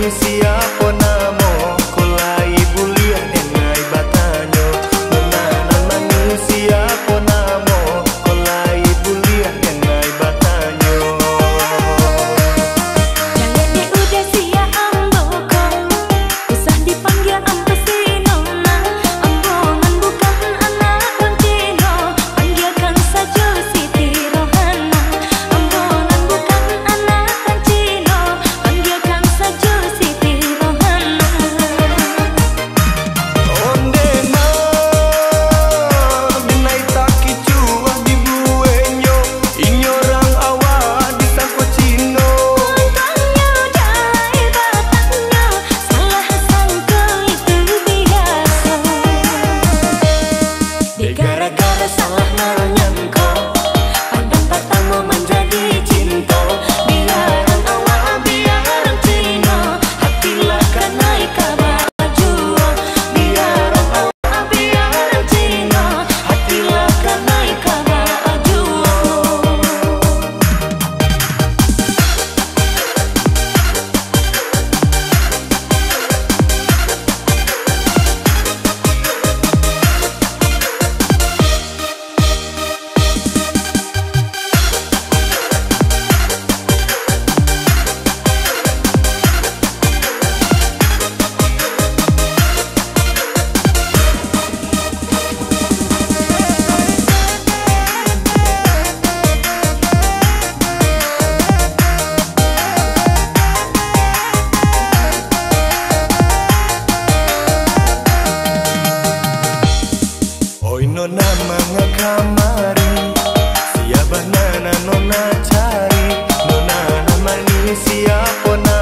Siap pun nona nona cari nona nona ni siapa nak